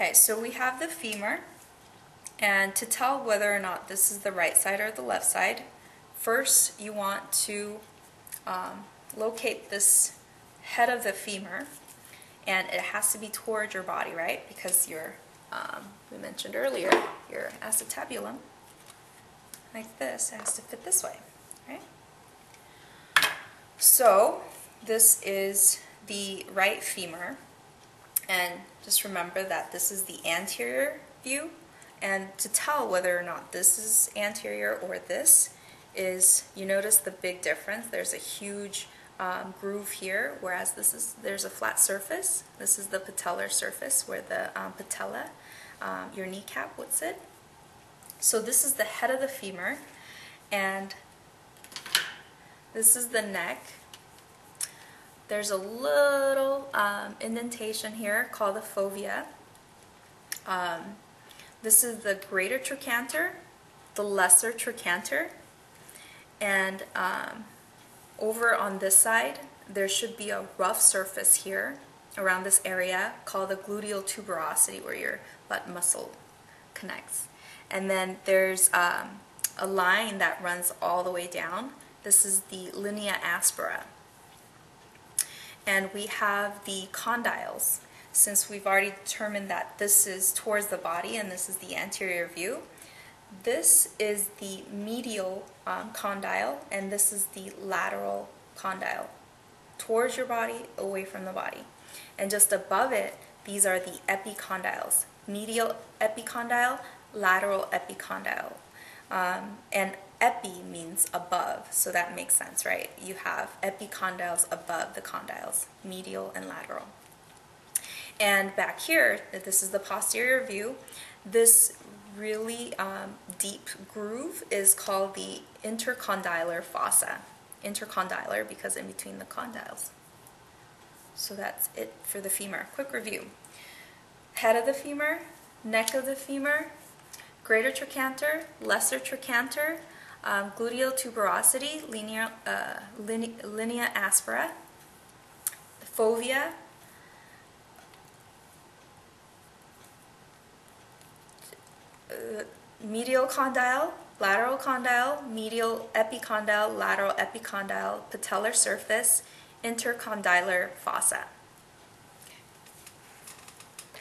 Okay, so we have the femur, and to tell whether or not this is the right side or the left side, first you want to um, locate this head of the femur, and it has to be towards your body, right? Because your, um, we mentioned earlier, your acetabulum, like this, has to fit this way, right? So this is the right femur, and just remember that this is the anterior view, and to tell whether or not this is anterior or this is, you notice the big difference. There's a huge um, groove here, whereas this is there's a flat surface. This is the patellar surface where the um, patella, um, your kneecap would sit. So this is the head of the femur, and this is the neck. There's a little um, indentation here called the fovea. Um, this is the greater trochanter, the lesser trochanter, and um, over on this side, there should be a rough surface here around this area called the gluteal tuberosity where your butt muscle connects. And then there's um, a line that runs all the way down. This is the linea aspera. And we have the condyles. Since we've already determined that this is towards the body and this is the anterior view, this is the medial um, condyle and this is the lateral condyle towards your body, away from the body. And just above it, these are the epicondyles. Medial epicondyle, lateral epicondyle. Um, and epi means above, so that makes sense, right? You have epicondyles above the condyles, medial and lateral. And back here, this is the posterior view. This really um, deep groove is called the intercondylar fossa. Intercondylar because in between the condyles. So that's it for the femur. Quick review. Head of the femur, neck of the femur, greater trochanter, lesser trochanter, um, gluteal tuberosity, linea, uh, linea, linea aspera, fovea, uh, medial condyle, lateral condyle, medial epicondyle, lateral epicondyle, patellar surface, intercondylar fossa.